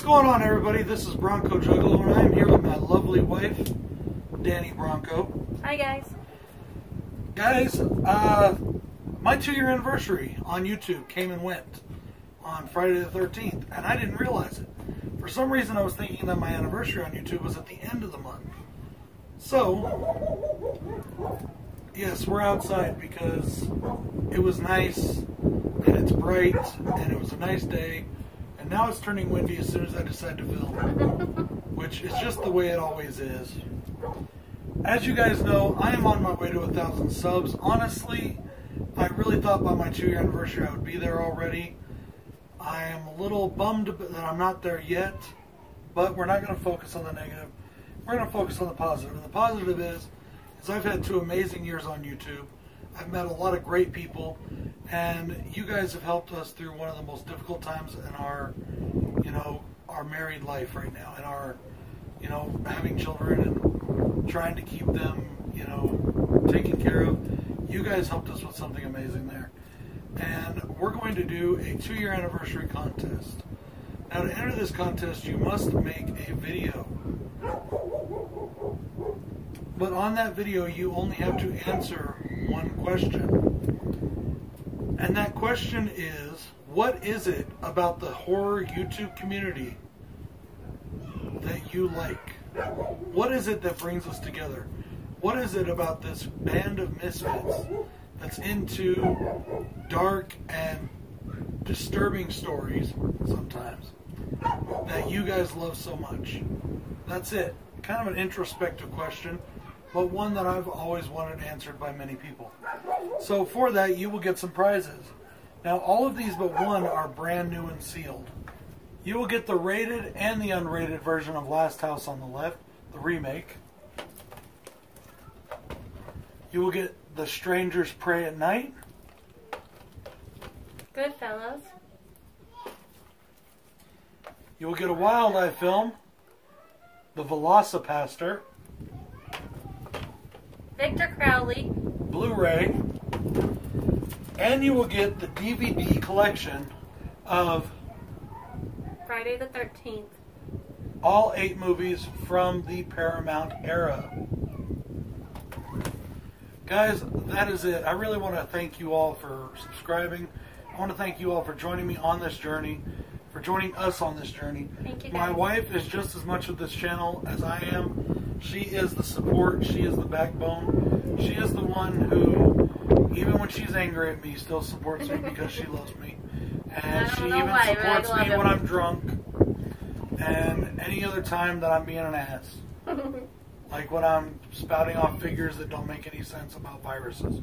What's going on, everybody? This is Bronco Juggalo, and I'm here with my lovely wife, Danny Bronco. Hi, guys. Guys, uh, my two-year anniversary on YouTube came and went on Friday the 13th, and I didn't realize it. For some reason, I was thinking that my anniversary on YouTube was at the end of the month. So, yes, we're outside because it was nice, and it's bright, and it was a nice day, now it's turning windy as soon as I decide to film, which is just the way it always is. As you guys know, I am on my way to a thousand subs. Honestly, I really thought by my two year anniversary I would be there already. I am a little bummed that I'm not there yet, but we're not going to focus on the negative. We're going to focus on the positive. And the positive is, is I've had two amazing years on YouTube. I've met a lot of great people, and you guys have helped us through one of the most difficult times in our, you know, our married life right now, and our, you know, having children and trying to keep them, you know, taken care of. You guys helped us with something amazing there. And we're going to do a two year anniversary contest. Now, to enter this contest, you must make a video. But on that video, you only have to answer one question. And that question is what is it about the horror YouTube community that you like? What is it that brings us together? What is it about this band of misfits that's into dark and disturbing stories sometimes that you guys love so much? That's it. Kind of an introspective question, but one that I've always wanted answered by many people. So for that, you will get some prizes. Now, all of these but one are brand new and sealed. You will get the rated and the unrated version of Last House on the Left, the remake. You will get The Strangers Prey at Night. Goodfellas. You will get a wildlife film, The VelociPastor, Victor Crowley. Blu-ray, and you will get the DVD collection of Friday the 13th. all eight movies from the Paramount era. Guys, that is it. I really want to thank you all for subscribing. I want to thank you all for joining me on this journey, for joining us on this journey. Thank you, Guys. My wife is just as much of this channel as I am. She is the support, she is the backbone. She is the one who, even when she's angry at me, still supports me because she loves me. And she even why, supports me him. when I'm drunk and any other time that I'm being an ass. Like when I'm spouting off figures that don't make any sense about viruses.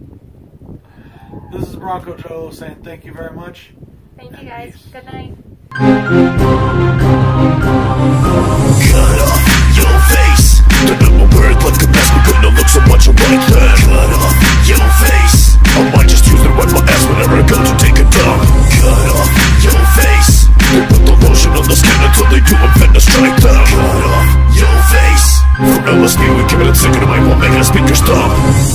This is Bronco Joe saying thank you very much. Thank you, guys. peace. Good night. a finna. Cut off your face. From LSD, we give it a second, I want making a speaker stop.